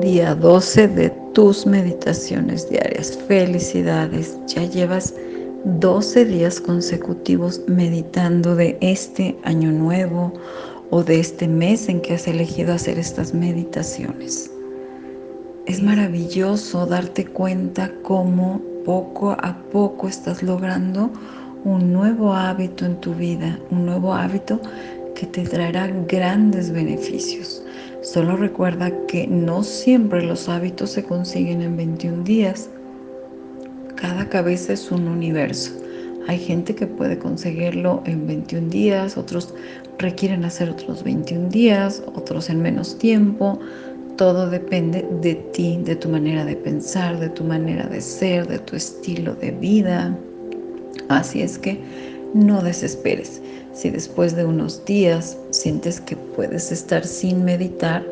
día 12 de tus meditaciones diarias. Felicidades, ya llevas 12 días consecutivos meditando de este año nuevo o de este mes en que has elegido hacer estas meditaciones. Es maravilloso darte cuenta cómo poco a poco estás logrando un nuevo hábito en tu vida, un nuevo hábito que te traerá grandes beneficios. Solo recuerda que no siempre los hábitos se consiguen en 21 días. Cada cabeza es un universo. Hay gente que puede conseguirlo en 21 días, otros requieren hacer otros 21 días, otros en menos tiempo. Todo depende de ti, de tu manera de pensar, de tu manera de ser, de tu estilo de vida. Así es que no desesperes. Si después de unos días sientes que puedes estar sin meditar,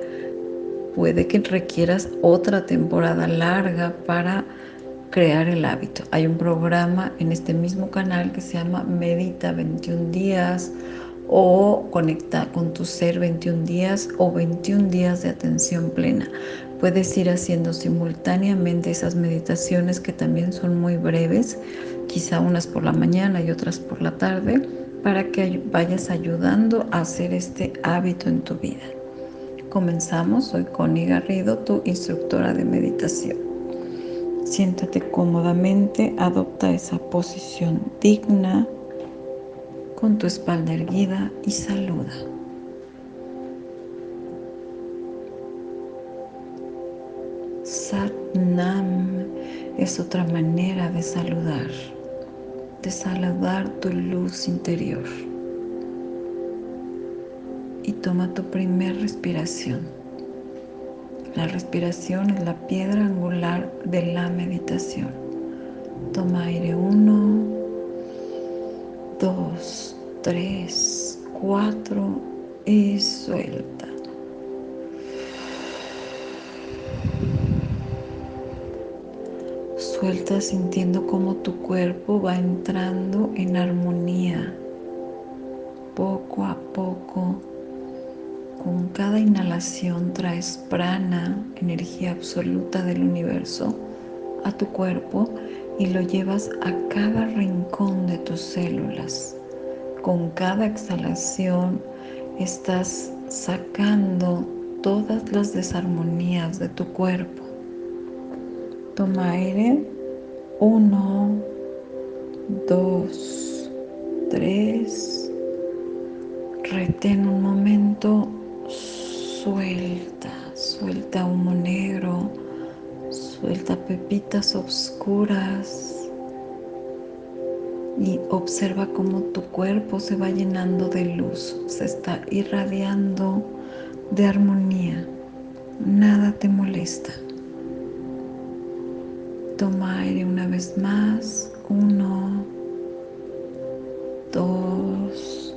puede que requieras otra temporada larga para crear el hábito. Hay un programa en este mismo canal que se llama Medita 21 días o Conecta con tu ser 21 días o 21 días de atención plena. Puedes ir haciendo simultáneamente esas meditaciones que también son muy breves, quizá unas por la mañana y otras por la tarde para que vayas ayudando a hacer este hábito en tu vida. Comenzamos, soy Connie Garrido, tu instructora de meditación. Siéntate cómodamente, adopta esa posición digna con tu espalda erguida y saluda. Satnam es otra manera de saludar saludar tu luz interior. Y toma tu primera respiración. La respiración es la piedra angular de la meditación. Toma aire 1, 2, 3, 4 y suelta. Suelta sintiendo cómo tu cuerpo va entrando en armonía poco a poco. Con cada inhalación traes prana, energía absoluta del universo, a tu cuerpo y lo llevas a cada rincón de tus células. Con cada exhalación estás sacando todas las desarmonías de tu cuerpo. Toma aire uno, dos, tres. Retén un momento. Suelta, suelta humo negro. Suelta pepitas oscuras. Y observa cómo tu cuerpo se va llenando de luz. Se está irradiando de armonía. Nada te molesta. Aire una vez más. Uno, dos,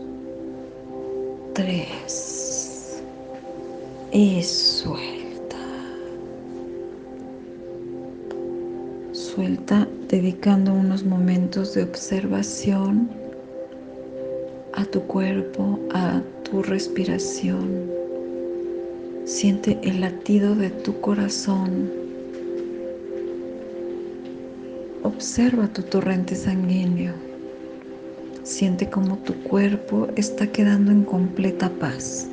tres. Y suelta. Suelta dedicando unos momentos de observación a tu cuerpo, a tu respiración. Siente el latido de tu corazón Observa tu torrente sanguíneo. Siente cómo tu cuerpo está quedando en completa paz.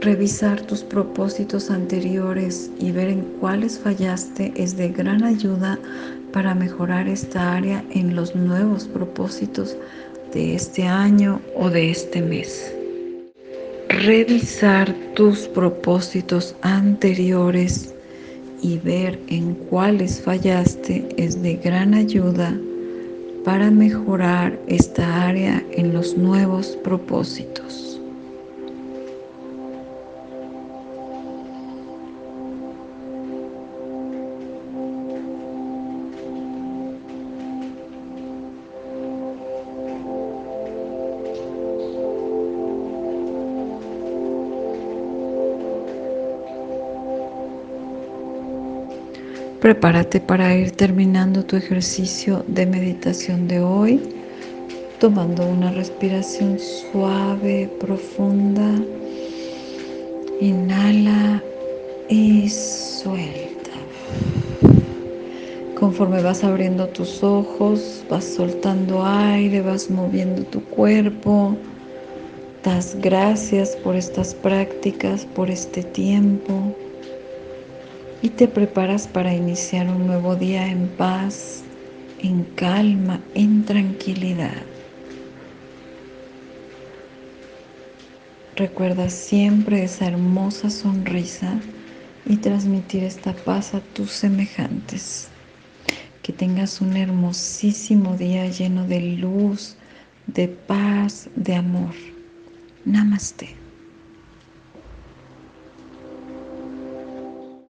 Revisar tus propósitos anteriores y ver en cuáles fallaste es de gran ayuda para mejorar esta área en los nuevos propósitos de este año o de este mes. Revisar tus propósitos anteriores y ver en cuáles fallaste es de gran ayuda para mejorar esta área en los nuevos propósitos. Prepárate para ir terminando tu ejercicio de meditación de hoy, tomando una respiración suave, profunda. Inhala y suelta. Conforme vas abriendo tus ojos, vas soltando aire, vas moviendo tu cuerpo. Das gracias por estas prácticas, por este tiempo y te preparas para iniciar un nuevo día en paz, en calma, en tranquilidad. Recuerda siempre esa hermosa sonrisa y transmitir esta paz a tus semejantes. Que tengas un hermosísimo día lleno de luz, de paz, de amor. Namaste.